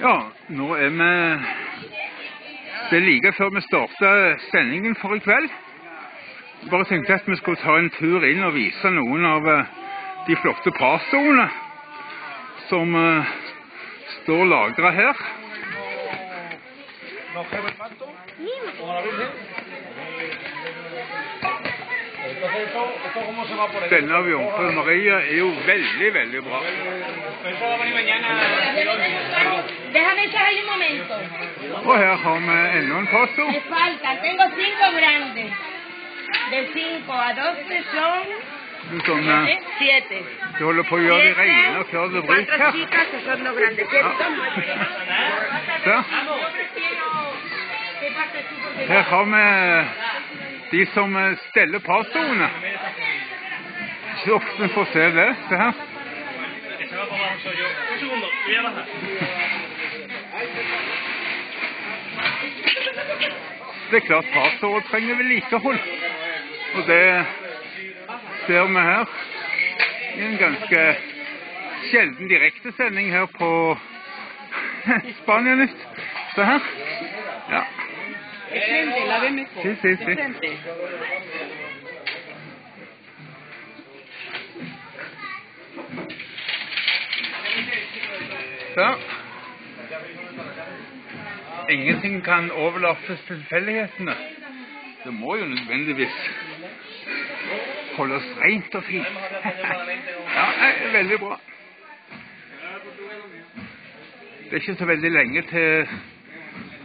Ja, nå er vi Det er like før vi starter sendingen for i kveld. Bare tenkte at vi skulle ta en tur inn og vise noen av eh, de flotte pastoene som uh, står lagra her. Denne av Jomfru Maria er jo veldig, veldig bra. déjame echarle un momento. Well, home en un posto. Me faltan, tengo cinco grandes. De 5 a 12 son... Son eh, siete. Yo lo puedo de gallina, que os Cuatro chicas que son dos grandes, ah. ¿cierto? ¿Sí? Her har vi de som steller pastoene. Ikke ofte får se det. Se her. Det er klart pastorer trenger vedlikehold. Og det ser vi her i en ganske sjelden direktesending her på Spanianytt. Se her. Ja. La ves. Sí, sí. Ingenting kan overlates tilfeldighetene. Det må jo nødvendigvis holdes rent og fint. Ja, veldig bra. Det er ikke så veldig lenge til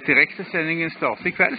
direktesendingen starter i kveld.